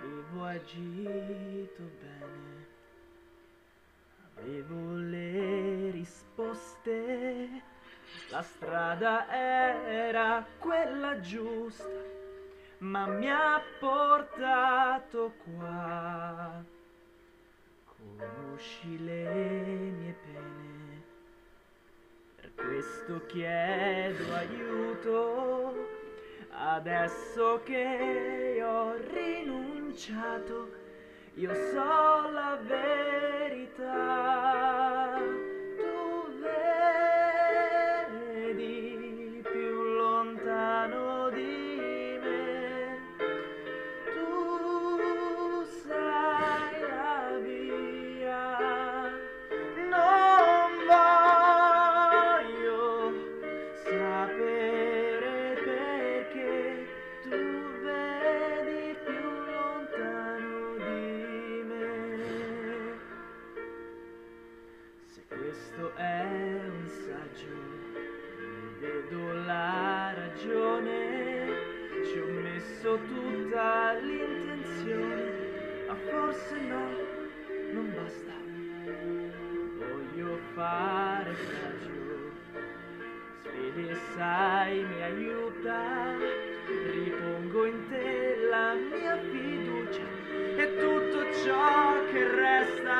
avevo agito bene, avevo le risposte, la strada era quella giusta, ma mi ha portato qua. Conosci le mie pene, per questo chiedo aiuto. Adesso che ho rinunciato, io so la verità. Questo è un saggio, vedo la ragione. Ci ho messo tutta l'intenzione, ma forse no, non basta. Voglio fare coraggio, svegli sai mi aiuta, ripongo in te la mia fiducia. E tutto ciò che resta,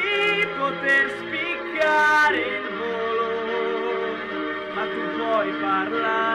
di poter spiccare il volo, ma tu puoi parlare.